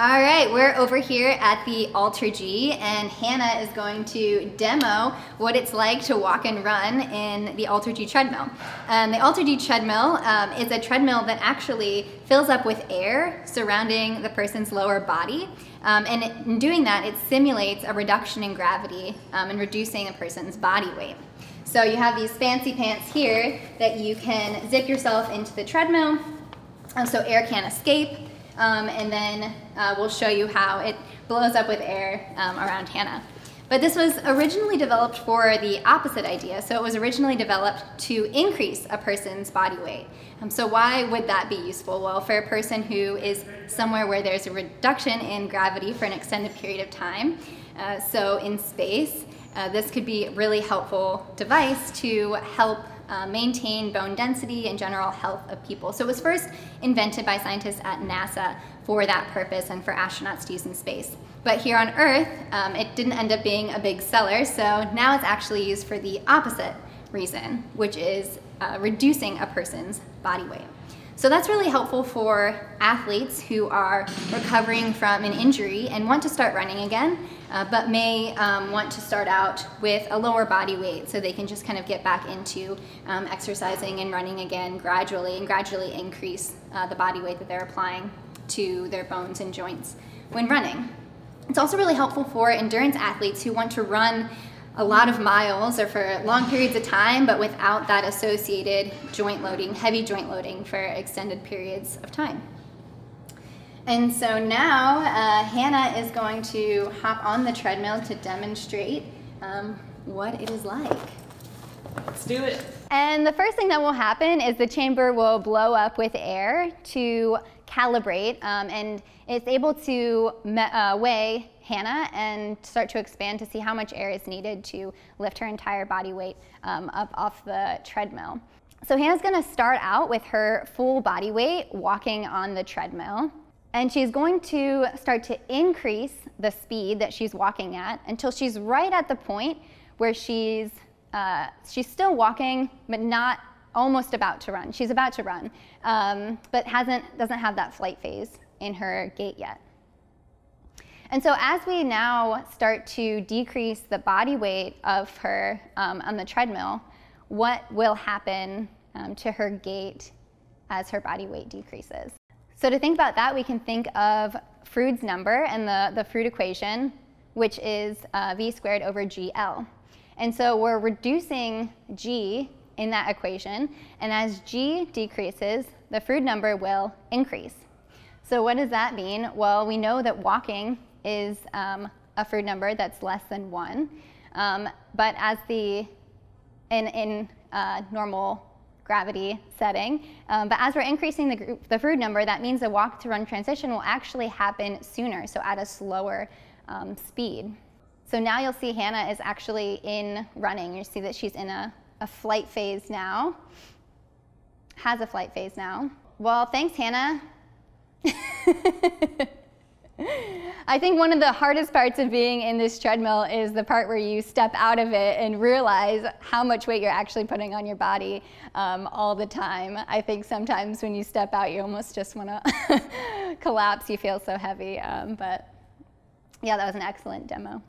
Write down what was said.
All right, we're over here at the AlterG and Hannah is going to demo what it's like to walk and run in the AlterG treadmill. Um, the AlterG treadmill um, is a treadmill that actually fills up with air surrounding the person's lower body. Um, and in doing that, it simulates a reduction in gravity um, and reducing a person's body weight. So you have these fancy pants here that you can zip yourself into the treadmill so air can't escape. Um, and then uh, we'll show you how it blows up with air um, around Hannah. But this was originally developed for the opposite idea. So it was originally developed to increase a person's body weight. Um, so why would that be useful? Well, for a person who is somewhere where there's a reduction in gravity for an extended period of time, uh, so in space, uh, this could be a really helpful device to help uh, maintain bone density and general health of people. So it was first invented by scientists at NASA for that purpose and for astronauts to use in space. But here on Earth, um, it didn't end up being a big seller, so now it's actually used for the opposite reason, which is uh, reducing a person's body weight. So that's really helpful for athletes who are recovering from an injury and want to start running again, uh, but may um, want to start out with a lower body weight so they can just kind of get back into um, exercising and running again gradually and gradually increase uh, the body weight that they're applying to their bones and joints when running. It's also really helpful for endurance athletes who want to run a lot of miles or for long periods of time, but without that associated joint loading, heavy joint loading for extended periods of time. And so now uh, Hannah is going to hop on the treadmill to demonstrate um, what it is like. Let's do it. And the first thing that will happen is the chamber will blow up with air to calibrate um, and it's able to uh, weigh Hannah and start to expand to see how much air is needed to lift her entire body weight um, up off the treadmill. So Hannah's gonna start out with her full body weight walking on the treadmill. And she's going to start to increase the speed that she's walking at until she's right at the point where she's, uh, she's still walking, but not almost about to run. She's about to run, um, but hasn't, doesn't have that flight phase in her gait yet. And so as we now start to decrease the body weight of her um, on the treadmill, what will happen um, to her gait as her body weight decreases? So to think about that, we can think of Froude's number and the, the Froude equation, which is uh, v squared over gl. And so we're reducing g in that equation, and as g decreases, the Froude number will increase. So what does that mean? Well, we know that walking is um, a Froude number that's less than one. Um, but as the, in, in uh, normal gravity setting, um, but as we're increasing the, group, the Froude number, that means the walk to run transition will actually happen sooner, so at a slower um, speed. So now you'll see Hannah is actually in running. You see that she's in a, a flight phase now, has a flight phase now. Well, thanks, Hannah. I think one of the hardest parts of being in this treadmill is the part where you step out of it and realize how much weight you're actually putting on your body um, all the time. I think sometimes when you step out, you almost just want to collapse. You feel so heavy. Um, but yeah, that was an excellent demo.